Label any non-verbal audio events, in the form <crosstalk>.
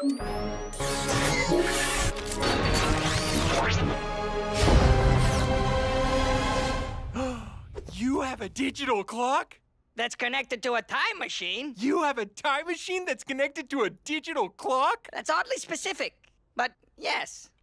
<gasps> You have a digital clock? That's connected to a time machine? You have a time machine that's connected to a digital clock? That's oddly specific. But yes,